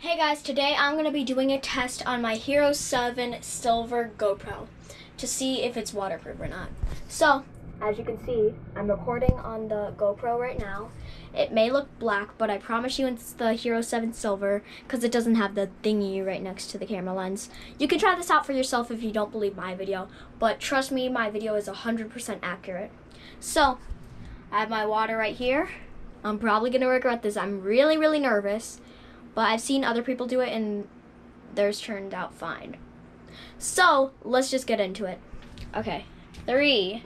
Hey guys, today I'm going to be doing a test on my Hero 7 Silver GoPro to see if it's waterproof or not. So, as you can see, I'm recording on the GoPro right now. It may look black, but I promise you it's the Hero 7 Silver because it doesn't have the thingy right next to the camera lens. You can try this out for yourself if you don't believe my video, but trust me, my video is 100% accurate. So, I have my water right here. I'm probably going to regret this. I'm really, really nervous. But I've seen other people do it and theirs turned out fine. So let's just get into it. Okay. Three,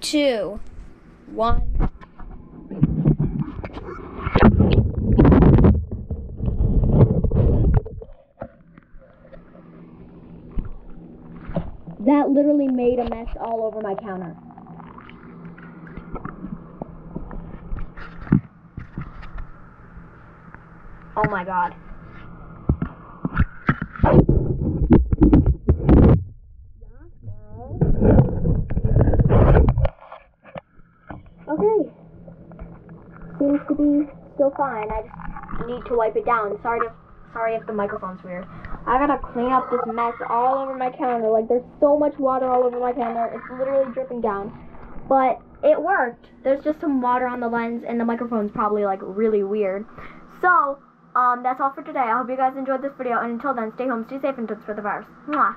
two, one. That literally made a mess all over my counter. Oh my god. Okay. Seems to be still fine. I just need to wipe it down. Sorry to sorry if the microphone's weird. I gotta clean up this mess all over my counter. Like there's so much water all over my counter. It's literally dripping down. But it worked. There's just some water on the lens and the microphone's probably like really weird. So um, that's all for today. I hope you guys enjoyed this video, and until then, stay home, stay safe, and touch for the virus. Mwah.